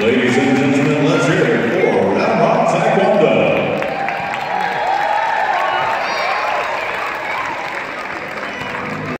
Ladies and